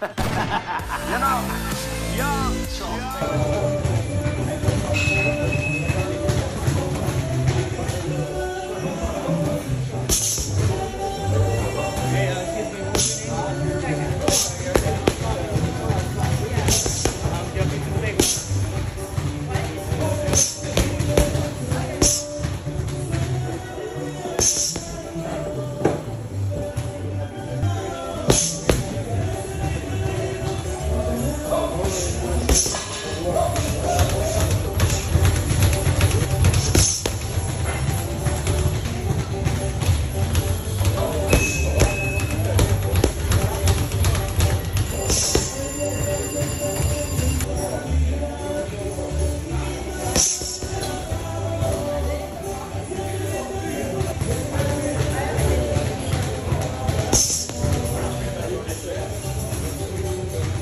别闹！呀，小。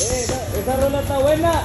esa, esa rola está buena.